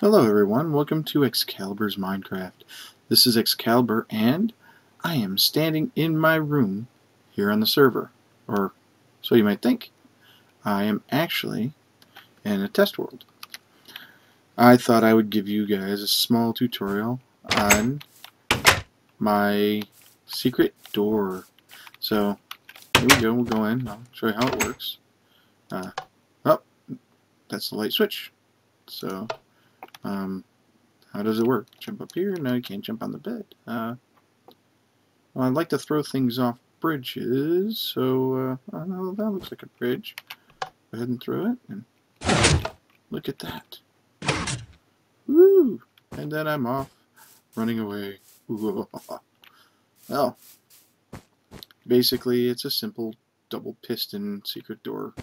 Hello everyone, welcome to Excalibur's Minecraft. This is Excalibur and I am standing in my room here on the server. Or so you might think. I am actually in a test world. I thought I would give you guys a small tutorial on my secret door. So here we go, we'll go in, I'll show you how it works. Uh, oh, that's the light switch. So um, how does it work? Jump up here? No, you can't jump on the bed. Uh, well, I'd like to throw things off bridges, so uh, oh, that looks like a bridge. Go ahead and throw it, and look at that. Woo! And then I'm off, running away. well, basically, it's a simple double piston secret door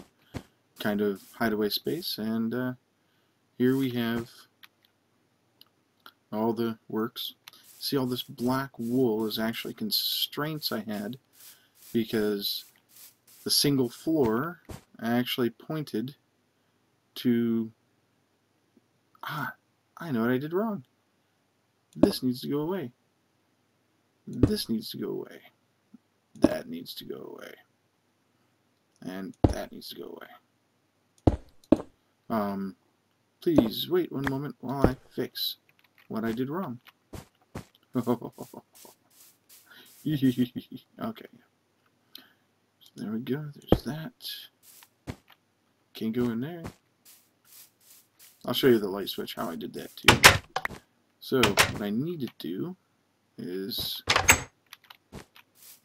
kind of hideaway space, and uh, here we have all the works. See all this black wool is actually constraints I had because the single floor actually pointed to ah I know what I did wrong. This needs to go away. This needs to go away. That needs to go away. And that needs to go away. Um, please wait one moment while I fix what I did wrong. okay. So there we go. There's that. Can't go in there. I'll show you the light switch, how I did that too. So, what I need to do is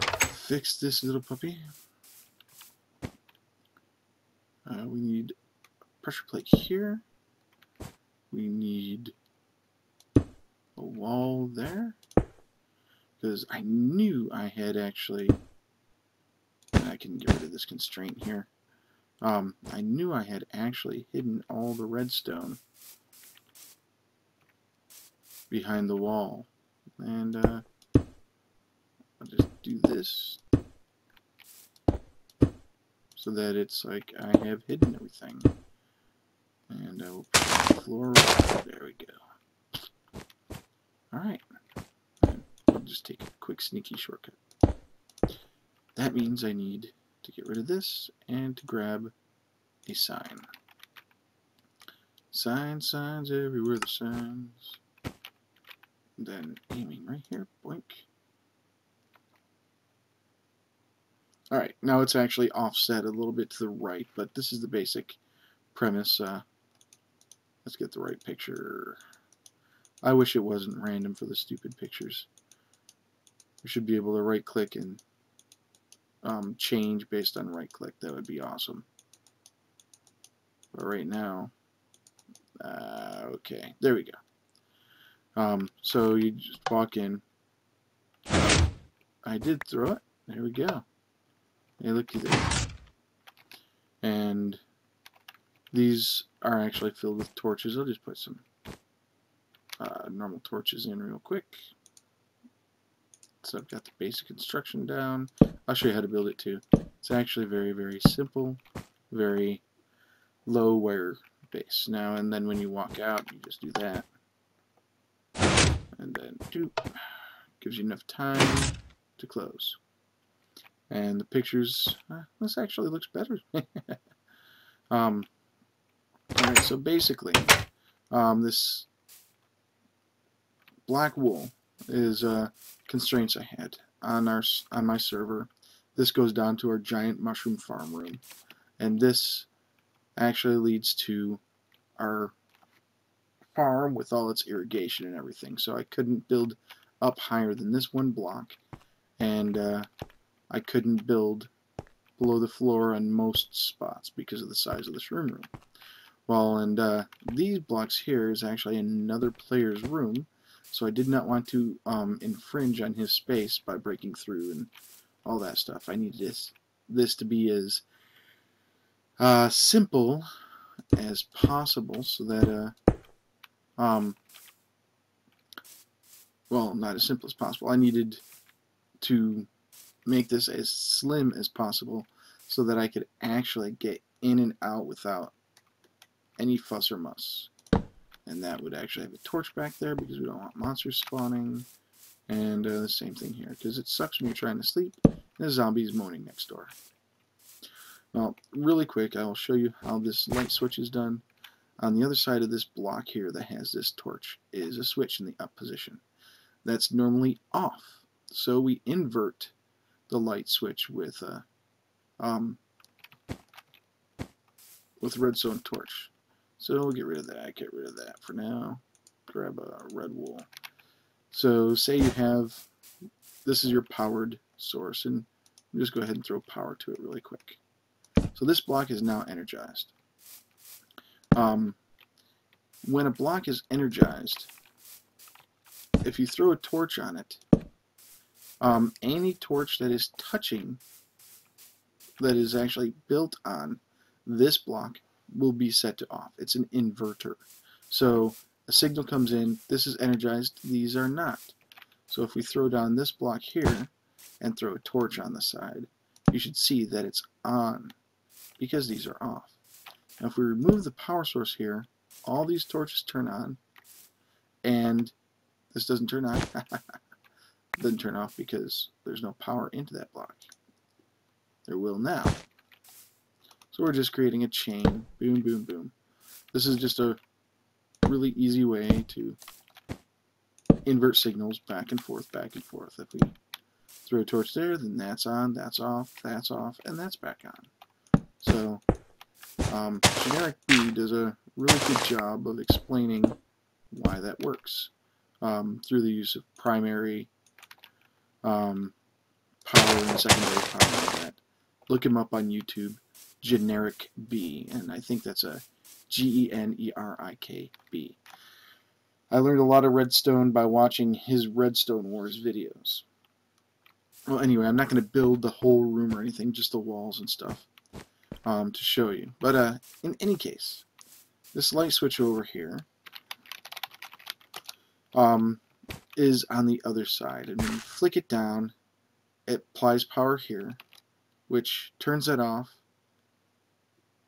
fix this little puppy. Uh, we need pressure plate here. We need wall there? Because I knew I had actually I can get rid of this constraint here. Um, I knew I had actually hidden all the redstone behind the wall. And uh, I'll just do this. So that it's like I have hidden everything. And I will put the floor. There we go Alright. I'll just take a quick sneaky shortcut. That means I need to get rid of this and to grab a sign. Signs, signs, everywhere the signs. Then aiming right here, boink. Alright, now it's actually offset a little bit to the right, but this is the basic premise. Uh, let's get the right picture. I wish it wasn't random for the stupid pictures. We should be able to right click and um, change based on right click. That would be awesome. But right now, uh, okay, there we go. Um, so you just walk in. I did throw it. There we go. Hey, looky there. And these are actually filled with torches. I'll just put some uh, normal torches in real quick. So I've got the basic construction down. I'll show you how to build it too. It's actually very, very simple, very low wire base. Now and then when you walk out, you just do that. And then doop. Gives you enough time to close. And the pictures, uh, this actually looks better. um, Alright, so basically, um, this black wool is uh, constraints I had on our on my server. This goes down to our giant mushroom farm room, and this actually leads to our farm with all its irrigation and everything. So I couldn't build up higher than this one block, and uh, I couldn't build below the floor on most spots because of the size of this room room. Well, and uh, these blocks here is actually another player's room, so I did not want to um, infringe on his space by breaking through and all that stuff. I needed this, this to be as uh, simple as possible so that, uh, um, well, not as simple as possible. I needed to make this as slim as possible so that I could actually get in and out without any fuss or muss. And that would actually have a torch back there because we don't want monsters spawning. And uh, the same thing here, because it sucks when you're trying to sleep and a zombie is moaning next door. Well, really quick, I will show you how this light switch is done. On the other side of this block here that has this torch is a switch in the up position. That's normally off. So we invert the light switch with a um, with redstone torch. So we'll get rid of that, get rid of that for now. Grab a red wool. So say you have, this is your powered source, and just go ahead and throw power to it really quick. So this block is now energized. Um, when a block is energized, if you throw a torch on it, um, any torch that is touching, that is actually built on this block, will be set to off. It's an inverter. So a signal comes in, this is energized, these are not. So if we throw down this block here and throw a torch on the side, you should see that it's on because these are off. Now if we remove the power source here, all these torches turn on and this doesn't turn on. doesn't turn off because there's no power into that block. There will now. So we're just creating a chain. Boom, boom, boom. This is just a really easy way to invert signals back and forth, back and forth. If we throw a torch there, then that's on, that's off, that's off, and that's back on. So um, generic B does a really good job of explaining why that works um, through the use of primary um, power and secondary power. Look him up on YouTube generic B, and I think that's a G-E-N-E-R-I-K-B. I learned a lot of redstone by watching his Redstone Wars videos. Well, anyway, I'm not going to build the whole room or anything, just the walls and stuff um, to show you. But uh, in any case, this light switch over here um, is on the other side. And when you flick it down, it applies power here, which turns that off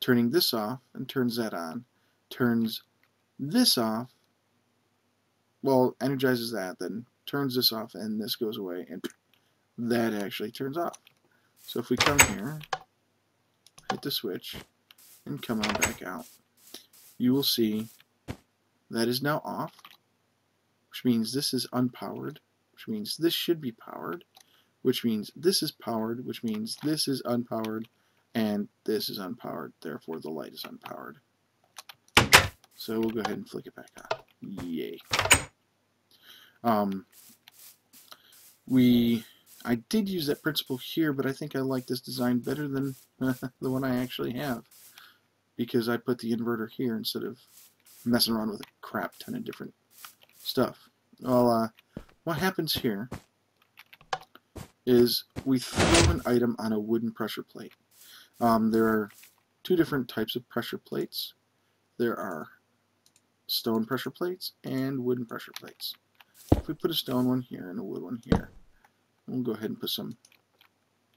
turning this off and turns that on, turns this off, well, energizes that, then turns this off, and this goes away, and that actually turns off. So if we come here, hit the switch, and come on back out, you will see that is now off, which means this is unpowered, which means this should be powered, which means this is powered, which means this is unpowered, and this is unpowered, therefore the light is unpowered. So we'll go ahead and flick it back on. Yay. Um, we, I did use that principle here, but I think I like this design better than the one I actually have. Because I put the inverter here instead of messing around with a crap ton of different stuff. Well, uh, what happens here is we throw an item on a wooden pressure plate. Um, there are two different types of pressure plates. There are stone pressure plates and wooden pressure plates. If we put a stone one here and a wood one here, we'll go ahead and put some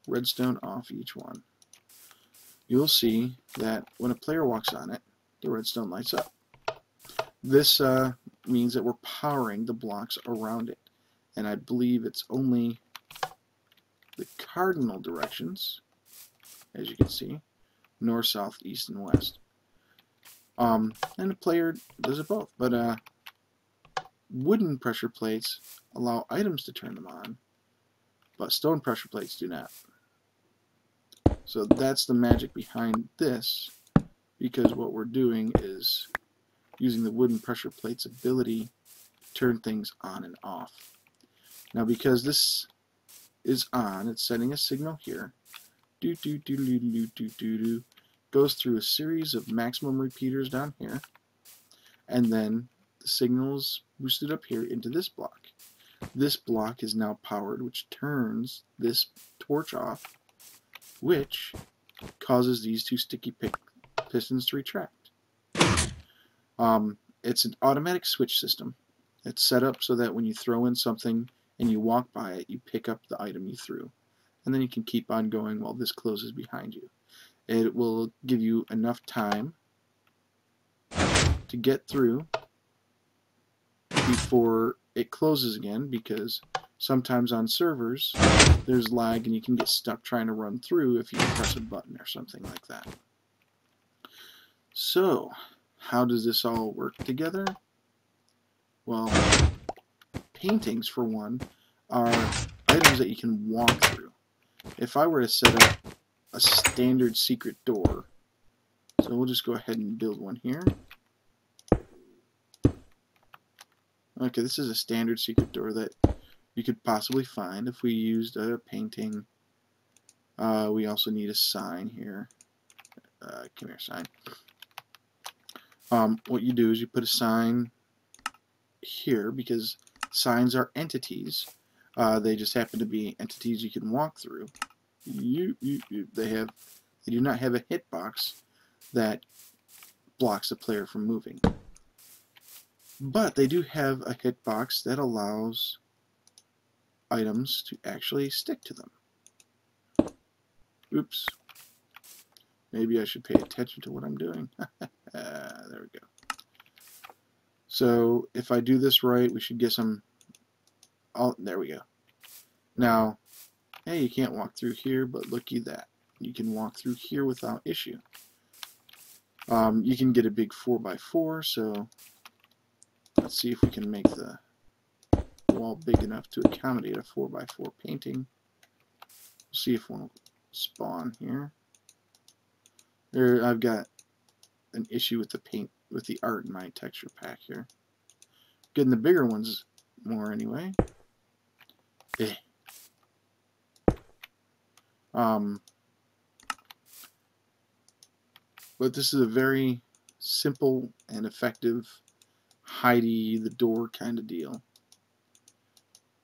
redstone off each one. You'll see that when a player walks on it, the redstone lights up. This uh, means that we're powering the blocks around it. And I believe it's only the cardinal directions as you can see. North, south, east, and west. Um, and the player does it both. But uh, wooden pressure plates allow items to turn them on, but stone pressure plates do not. So that's the magic behind this, because what we're doing is using the wooden pressure plate's ability to turn things on and off. Now because this is on, it's sending a signal here, do do do do do do do do goes through a series of maximum repeaters down here and then the signals boosted up here into this block this block is now powered which turns this torch off which causes these two sticky pistons to retract um, it's an automatic switch system it's set up so that when you throw in something and you walk by it you pick up the item you threw and then you can keep on going while this closes behind you. It will give you enough time to get through before it closes again because sometimes on servers there's lag and you can get stuck trying to run through if you press a button or something like that. So, how does this all work together? Well, paintings, for one, are items that you can walk through. If I were to set up a standard secret door, so we'll just go ahead and build one here. Okay, this is a standard secret door that you could possibly find if we used a painting. Uh, we also need a sign here. Uh, come here, sign. Um, what you do is you put a sign here because signs are entities. Uh, they just happen to be entities you can walk through. You, you, you, they have, they do not have a hitbox that blocks the player from moving. But they do have a hitbox that allows items to actually stick to them. Oops. Maybe I should pay attention to what I'm doing. there we go. So if I do this right, we should get some... Oh, there we go. Now, hey, you can't walk through here, but looky that. You can walk through here without issue. Um, you can get a big 4x4, so let's see if we can make the wall big enough to accommodate a 4x4 painting. see if one will spawn here. There, I've got an issue with the paint, with the art in my texture pack here. Getting the bigger ones more anyway. Um, but this is a very simple and effective hidey the door kind of deal.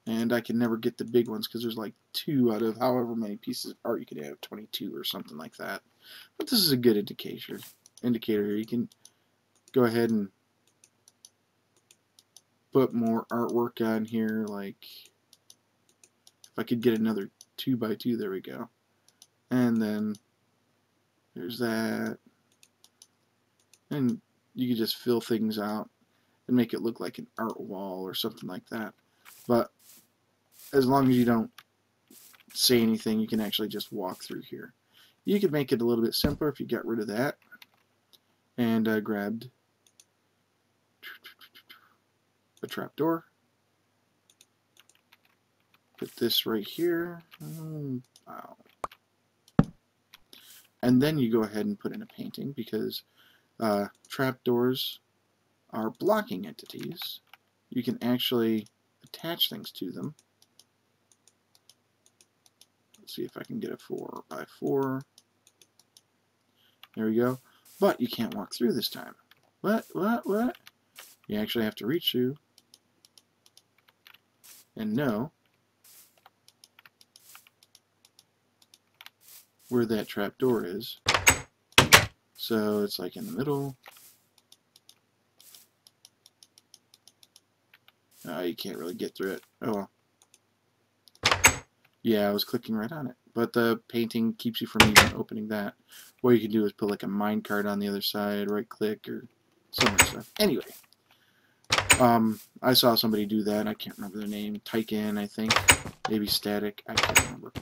And I can never get the big ones because there's like two out of however many pieces of art you could have, 22 or something like that. But this is a good indicator. Indicator. You can go ahead and put more artwork on here. Like if I could get another two by two, there we go. And then there's that. And you can just fill things out and make it look like an art wall or something like that. But as long as you don't say anything, you can actually just walk through here. You could make it a little bit simpler if you got rid of that and uh, grabbed a trapdoor. Put this right here. Wow. And then you go ahead and put in a painting because uh, trapdoors are blocking entities. You can actually attach things to them. Let's see if I can get a 4 by 4 There we go. But you can't walk through this time. What? What? What? You actually have to reach you. and know where that trap door is. So it's like in the middle. Uh, you can't really get through it. Oh well. Yeah, I was clicking right on it. But the painting keeps you from even opening that. What you can do is put like a minecart on the other side, right click, or some stuff. Anyway. Um, I saw somebody do that. I can't remember their name. Tyken, I think. Maybe Static. I can't remember.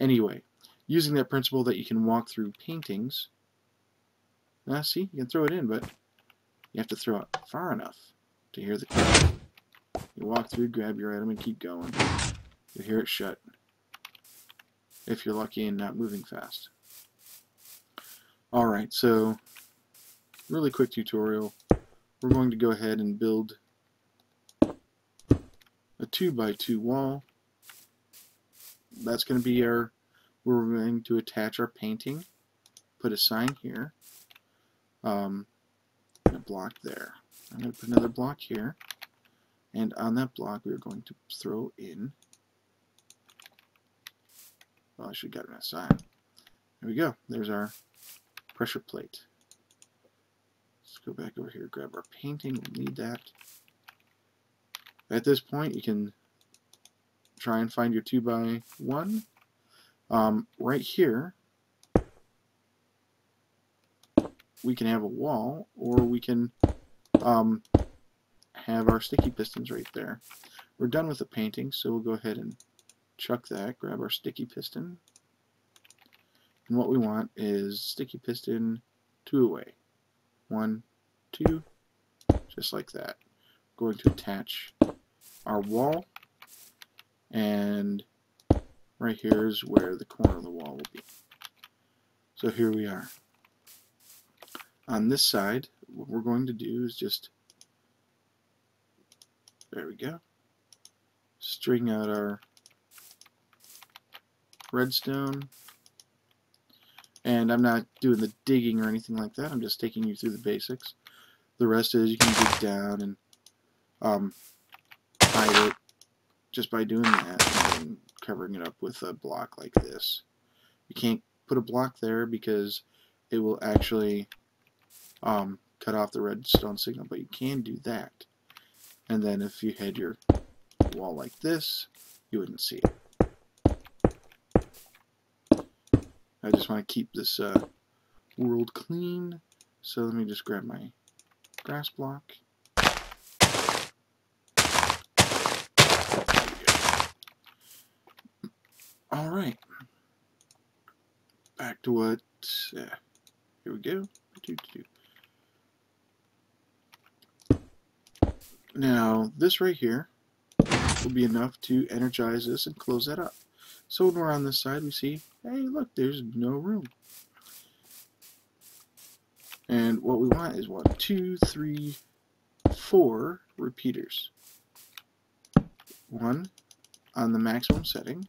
Anyway, using that principle that you can walk through paintings. Ah, see, you can throw it in, but you have to throw it far enough to hear the click. You walk through, grab your item, and keep going. You hear it shut. If you're lucky and not moving fast. Alright, so really quick tutorial. We're going to go ahead and build a 2 by 2 wall. That's going to be our, we're going to attach our painting, put a sign here, um, and a block there. I'm going to put another block here. And on that block, we're going to throw in, well, I should have gotten a sign. There we go. There's our pressure plate. Let's go back over here, grab our painting. We need that. At this point, you can try and find your 2 by one um, right here, we can have a wall, or we can um, have our sticky pistons right there. We're done with the painting, so we'll go ahead and chuck that, grab our sticky piston. And what we want is sticky piston two away. One, two, just like that. Going to attach our wall, and right here is where the corner of the wall will be. So here we are. On this side, what we're going to do is just, there we go, string out our redstone. And I'm not doing the digging or anything like that. I'm just taking you through the basics. The rest is you can dig down and um, hide it just by doing that and covering it up with a block like this. You can't put a block there because it will actually um, cut off the redstone signal, but you can do that. And then if you had your wall like this, you wouldn't see it. I just want to keep this uh, world clean, so let me just grab my grass block. Alright. Back to what... Uh, here we go. Now, this right here will be enough to energize this and close that up. So when we're on this side, we see, hey, look, there's no room. And what we want is one, two, three, four repeaters. One on the maximum setting.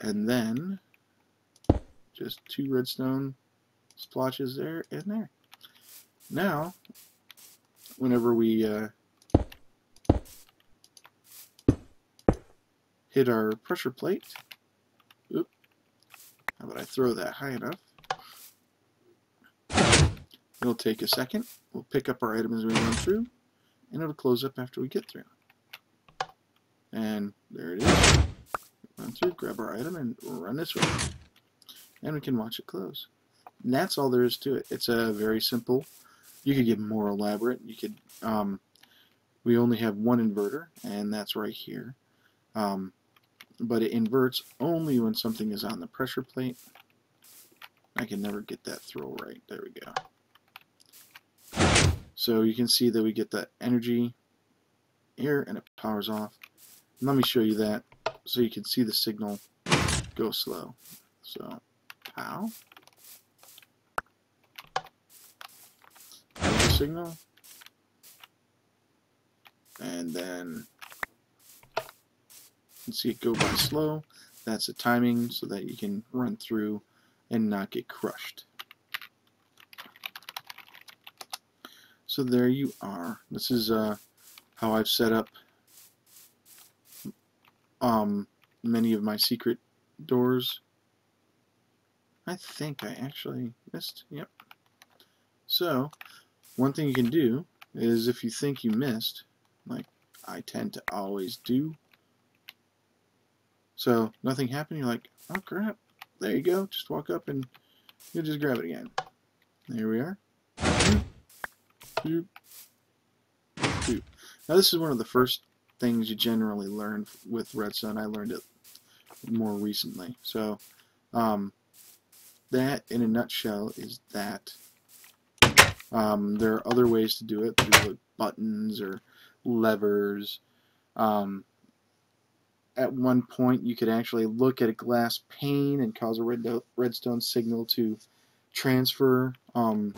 And then just two redstone splotches there and there. Now, whenever we uh, hit our pressure plate. Oop. How about I throw that high enough? It'll take a second. We'll pick up our item as we run through, and it'll close up after we get through. And there it is. Grab our item, and run this way. And we can watch it close. And that's all there is to it. It's a very simple. You could get more elaborate. You could. Um, we only have one inverter, and that's right here. Um, but it inverts only when something is on the pressure plate. I can never get that throw right. There we go. So you can see that we get that energy here and it powers off. let me show you that so you can see the signal go slow. So, pow. signal. And then can see it go by slow. That's the timing so that you can run through and not get crushed. So there you are. This is uh, how I've set up um, many of my secret doors. I think I actually missed. Yep. So, one thing you can do is if you think you missed, like I tend to always do, so nothing happened. You're like, oh crap. There you go. Just walk up and you just grab it again. There we are. Now this is one of the first things you generally learn with redstone. I learned it more recently. So um, that in a nutshell is that. Um, there are other ways to do it through like buttons or levers. Um, at one point you could actually look at a glass pane and cause a red redstone signal to transfer um,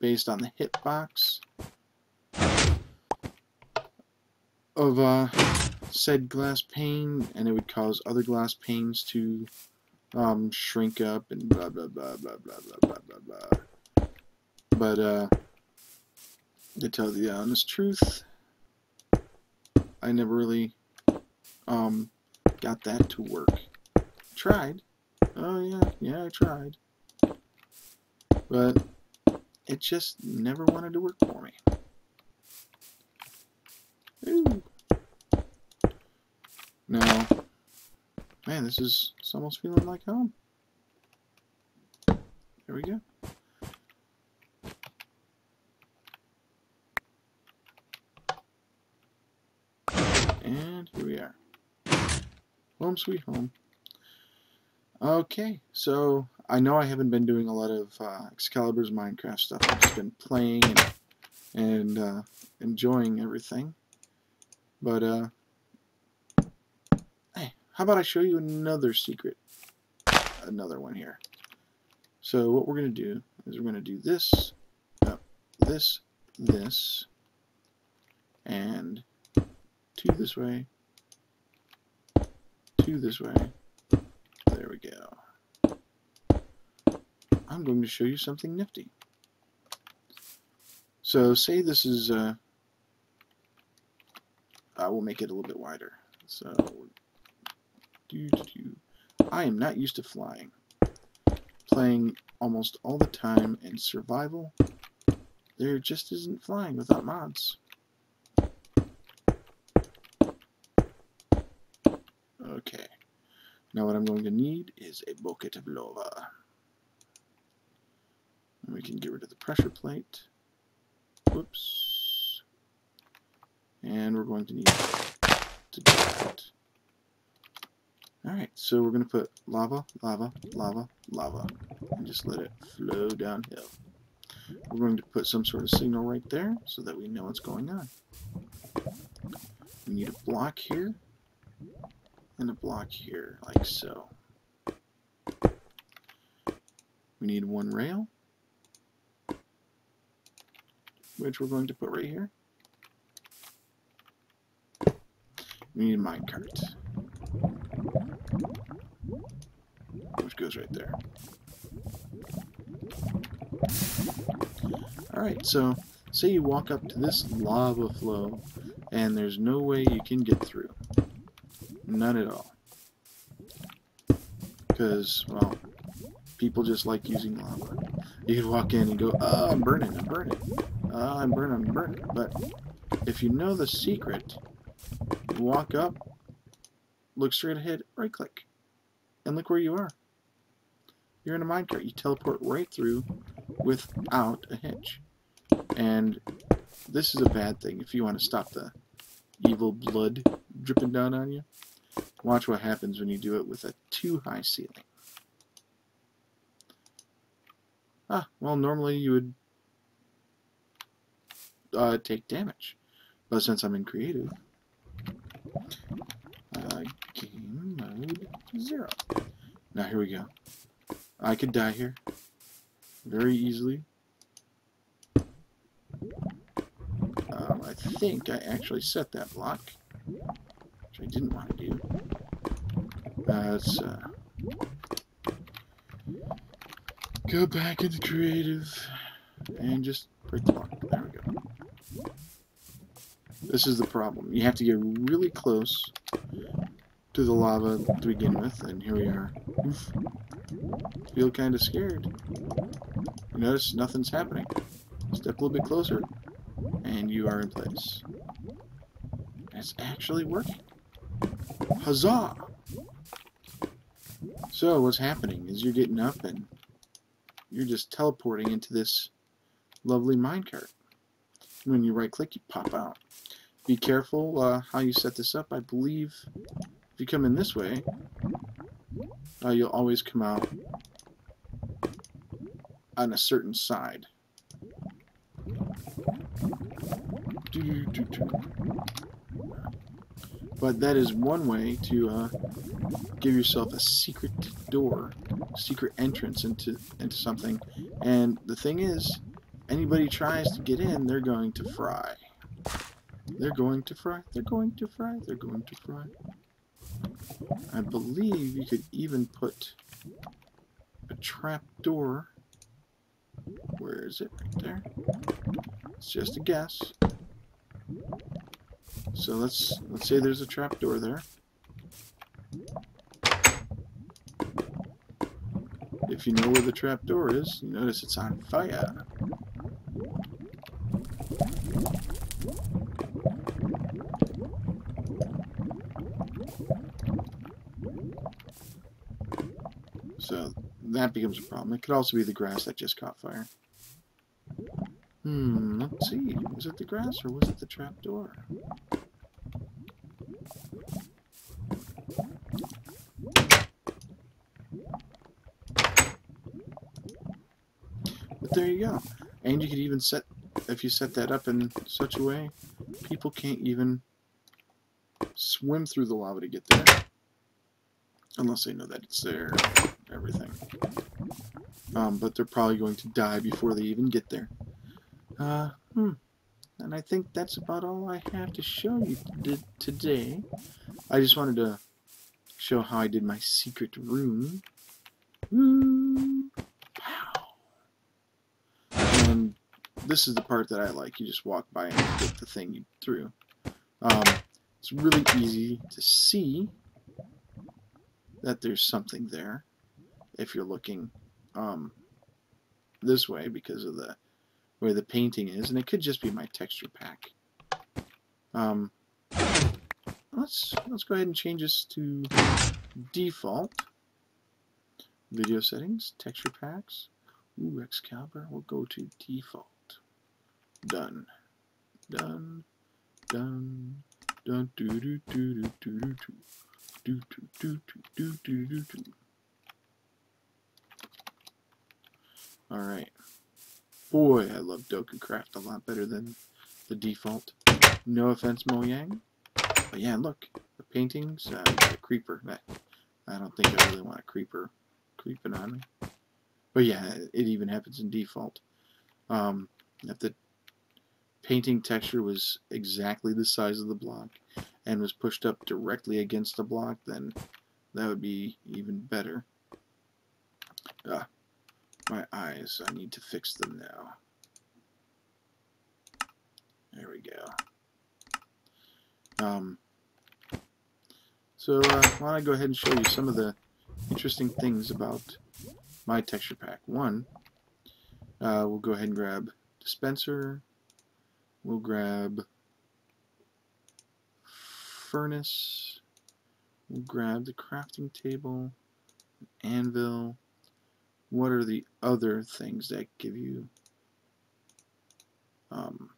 based on the hitbox of uh, said glass pane and it would cause other glass panes to um, shrink up and blah blah blah blah blah blah blah blah blah but uh, to tell the honest truth I never really um, got that to work. Tried. Oh yeah, yeah, I tried. But it just never wanted to work for me. Ooh. Now, man, this is it's almost feeling like home. There we go. And here we are. Home sweet home. Okay, so I know I haven't been doing a lot of uh, Excalibur's Minecraft stuff. I've just been playing and, and uh, enjoying everything. But, uh, hey, how about I show you another secret? Another one here. So what we're going to do is we're going to do this, uh, this, this, and two this way, two this way. There we go. I'm going to show you something nifty. So say this is, uh, I will make it a little bit wider. So, doo -doo -doo. I am not used to flying. Playing almost all the time in survival, there just isn't flying without mods. Okay, now what I'm going to need is a bucket of lava. And we can get rid of the pressure plate. Whoops. And we're going to need to do that. Alright, so we're going to put lava, lava, lava, lava, and just let it flow downhill. We're going to put some sort of signal right there so that we know what's going on. We need a block here and a block here, like so. We need one rail, which we're going to put right here. We need a minecart, which goes right there. Alright, so say you walk up to this lava flow and there's no way you can get through. None at all. Because, well, people just like using lava. You could walk in and go, oh, I'm burning, I'm burning. Oh, I'm burning, I'm burning. But if you know the secret, walk up, look straight ahead, right click, and look where you are. You're in a minecart. You teleport right through without a hitch. And this is a bad thing if you want to stop the evil blood dripping down on you. Watch what happens when you do it with a too high ceiling. Ah, well, normally you would uh, take damage. But since I'm in creative, uh, game mode zero. Now here we go. I could die here very easily. Um, I think I actually set that block, which I didn't want to do. Let's uh, go back into creative and just break the block. This is the problem. You have to get really close to the lava to begin with, and here we are. Oof. Feel kind of scared. You notice nothing's happening. Step a little bit closer, and you are in place. It's actually working. Huzzah! So what's happening is you're getting up and you're just teleporting into this lovely minecart. And when you right click, you pop out. Be careful uh, how you set this up. I believe if you come in this way, uh, you'll always come out on a certain side. But that is one way to uh, give yourself a secret door, secret entrance into into something. And the thing is, anybody tries to get in, they're going to fry. They're going to fry. They're going to fry. They're going to fry. I believe you could even put a trap door. Where is it? Right there. It's just a guess. So let's let's say there's a trap door there. If you know where the trap door is, you notice it's on fire. That becomes a problem. It could also be the grass that just caught fire. Hmm, let's see. Was it the grass or was it the trap door? But there you go. And you could even set, if you set that up in such a way, people can't even swim through the lava to get there. Unless they know that it's there everything. Um, but they're probably going to die before they even get there. Uh, hmm. And I think that's about all I have to show you today. I just wanted to show how I did my secret room. Woo! Pow! And this is the part that I like. You just walk by and get the thing you threw. Um, it's really easy to see that there's something there if you're looking um, this way because of the where the painting is, and it could just be my texture pack. Um, let's let's go ahead and change this to default. Video settings, texture packs. Ooh, Excalibur. We'll go to default. Done. Done. Done. Done. Do do do do do do do do do do do do do. All right. Boy, I love Dokucraft a lot better than the default. No offense, Mojang. But yeah, look, the paintings, uh, the creeper. I don't think I really want a creeper creeping on me. But yeah, it even happens in default. Um, if the painting texture was exactly the size of the block and was pushed up directly against the block, then that would be even better. My eyes. I need to fix them now. There we go. Um, so uh, why don't I go ahead and show you some of the interesting things about my texture pack. One, uh, we'll go ahead and grab dispenser. We'll grab furnace. We'll grab the crafting table, anvil, what are the other things that give you um,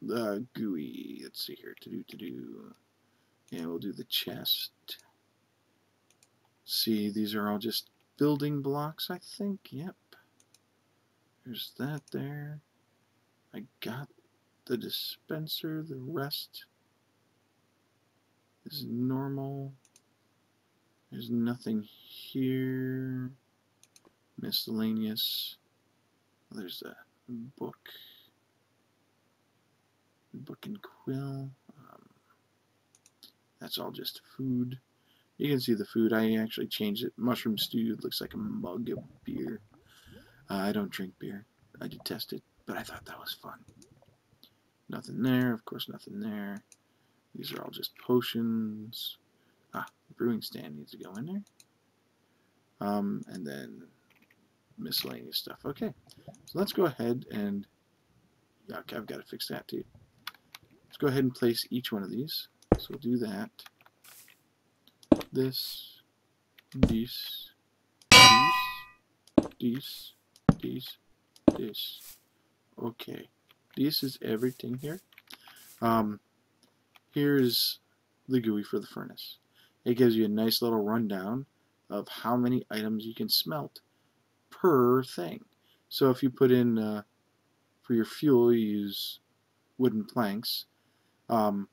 the GUI? Let's see here. To do, to do. And we'll do the chest. See, these are all just building blocks, I think. Yep. There's that there. I got the dispenser. The rest is normal. There's nothing here. Miscellaneous. There's a book. Book and quill. Um, that's all just food. You can see the food. I actually changed it. Mushroom stew looks like a mug of beer. Uh, I don't drink beer. I detest it, but I thought that was fun. Nothing there. Of course, nothing there. These are all just potions. Brewing stand needs to go in there. Um, and then miscellaneous stuff. Okay, so let's go ahead and okay, I've got to fix that too. Let's go ahead and place each one of these. So we'll do that. This, this, this, this, this, this. Okay, this is everything here. Um, here's the GUI for the furnace. It gives you a nice little rundown of how many items you can smelt per thing. So if you put in, uh, for your fuel, you use wooden planks. Um,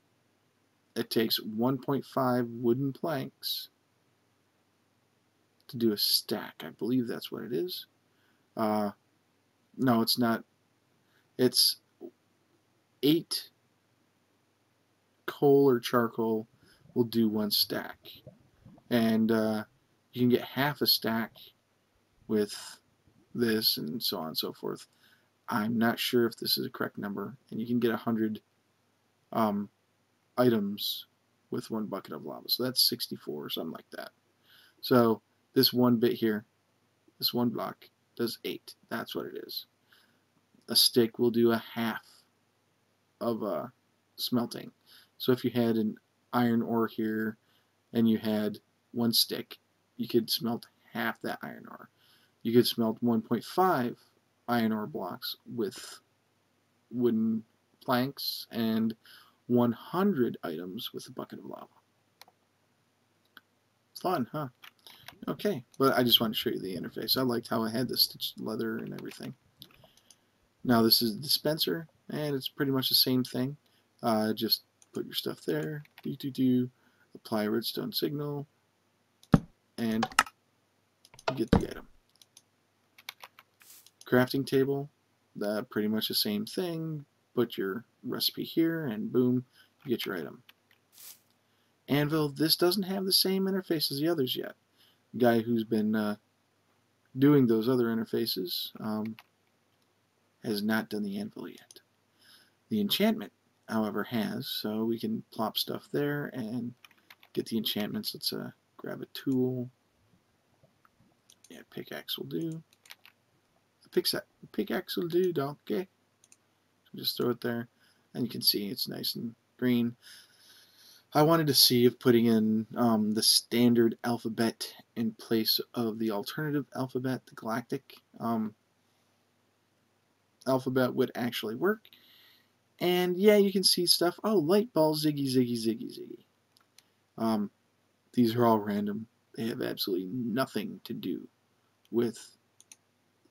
it takes 1.5 wooden planks to do a stack. I believe that's what it is. Uh, no, it's not. It's 8 coal or charcoal will do one stack. And uh, you can get half a stack with this and so on and so forth. I'm not sure if this is a correct number. And you can get 100 um, items with one bucket of lava. So that's 64 or something like that. So this one bit here, this one block, does 8. That's what it is. A stick will do a half of uh, smelting. So if you had an iron ore here and you had one stick, you could smelt half that iron ore. You could smelt 1.5 iron ore blocks with wooden planks and 100 items with a bucket of lava. Fun, huh? Okay, but I just wanted to show you the interface. I liked how it had the stitched leather and everything. Now this is the dispenser, and it's pretty much the same thing. Uh, just put your stuff there, do do do, apply redstone signal, and get the item. Crafting table, that pretty much the same thing. Put your recipe here, and boom, you get your item. Anvil, this doesn't have the same interface as the others yet. The guy who's been uh, doing those other interfaces um, has not done the anvil yet. The enchantment, however, has, so we can plop stuff there and get the enchantments. Let's uh, grab a tool. Yeah, pickaxe will do. Pickaxe will do, donkey. Just throw it there, and you can see it's nice and green. I wanted to see if putting in um, the standard alphabet in place of the alternative alphabet, the galactic um, alphabet, would actually work. And yeah, you can see stuff. Oh, light ball, ziggy, ziggy, ziggy, ziggy. Um, these are all random. They have absolutely nothing to do with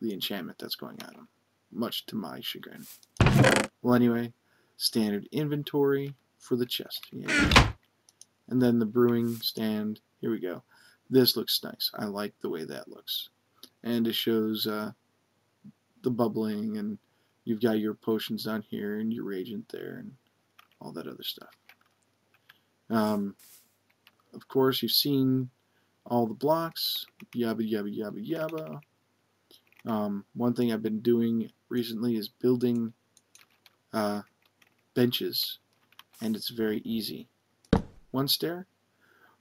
the enchantment that's going on much to my chagrin. Well, anyway, standard inventory for the chest. Yeah. And then the brewing stand. Here we go. This looks nice. I like the way that looks. And it shows uh, the bubbling, and you've got your potions down here, and your reagent there, and all that other stuff. Um, of course, you've seen all the blocks, yabba yabba yabba yabba. Um, one thing I've been doing recently is building uh, benches, and it's very easy. One stair,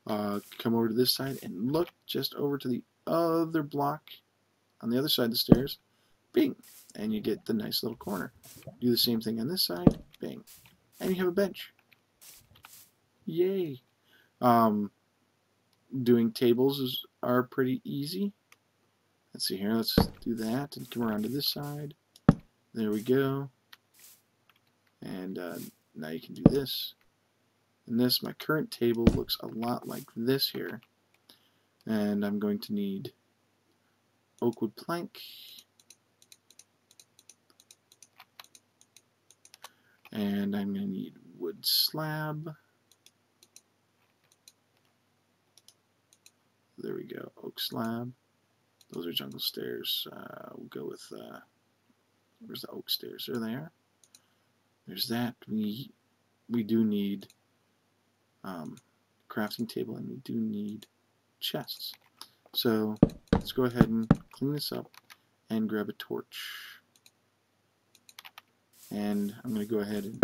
uh, come over to this side, and look just over to the other block on the other side of the stairs, bing, and you get the nice little corner. Do the same thing on this side, bing, and you have a bench. Yay! Um, doing tables is, are pretty easy. Let's see here. Let's do that and come around to this side. There we go. And uh, now you can do this. And this, my current table looks a lot like this here. And I'm going to need oakwood plank. And I'm going to need wood slab. There we go, oak slab. Those are jungle stairs. Uh, we'll go with, uh, where's the oak stairs? There they are. There's that. We, we do need um, crafting table and we do need chests. So let's go ahead and clean this up and grab a torch. And I'm going to go ahead and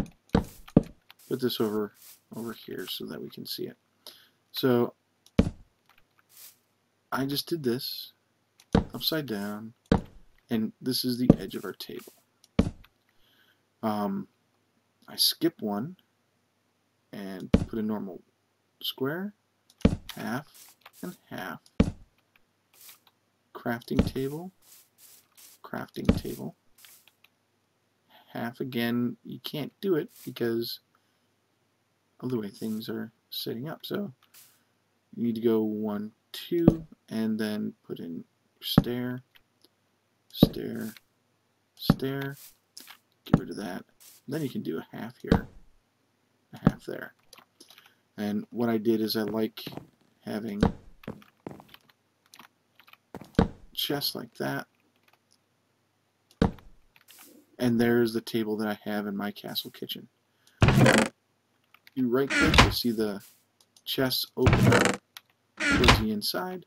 put this over over here so that we can see it. So I just did this upside down, and this is the edge of our table. Um, I skip one and put a normal square, half, and half. Crafting table, crafting table. Half again, you can't do it because of the way things are setting up. So you need to go one, two, and then put in stair, stair, stair, get rid of that. Then you can do a half here, a half there. And what I did is I like having chests like that. And there's the table that I have in my castle kitchen. You right click, you'll see the chests open towards the inside.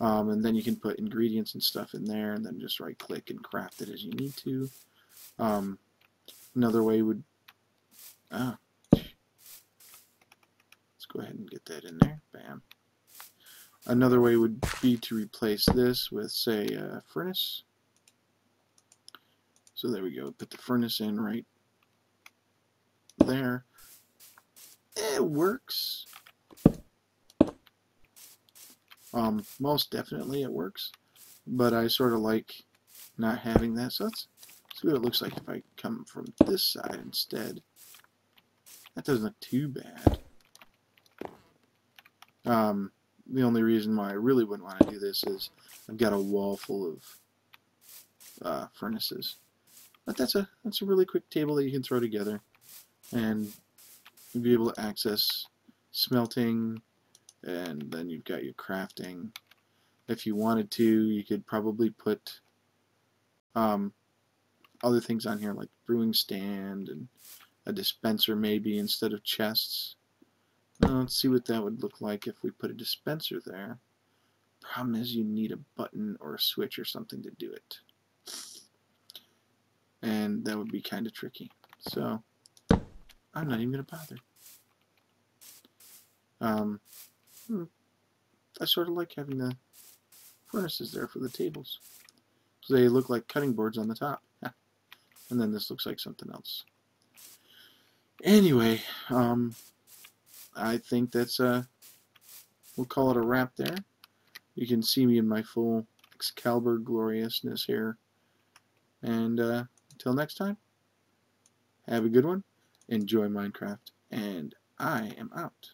Um, and then you can put ingredients and stuff in there and then just right click and craft it as you need to. Um, another way would ah, let's go ahead and get that in there. Bam. Another way would be to replace this with, say, a furnace. So there we go. Put the furnace in right there. It works. Um, most definitely it works, but I sort of like not having that. So let's see what it looks like if I come from this side instead. That doesn't look too bad. Um, the only reason why I really wouldn't want to do this is I've got a wall full of uh, furnaces. But that's a that's a really quick table that you can throw together, and be able to access smelting, and then you've got your crafting. If you wanted to, you could probably put um, other things on here like brewing stand and a dispenser maybe instead of chests. Now, let's see what that would look like if we put a dispenser there. Problem is you need a button or a switch or something to do it. And that would be kind of tricky. So, I'm not even going to bother. Um, hmm, I sort of like having the furnaces there for the tables. So they look like cutting boards on the top. and then this looks like something else. Anyway, um, I think that's a, uh, we'll call it a wrap there. You can see me in my full Excalibur gloriousness here. And uh, until next time, have a good one, enjoy Minecraft, and I am out.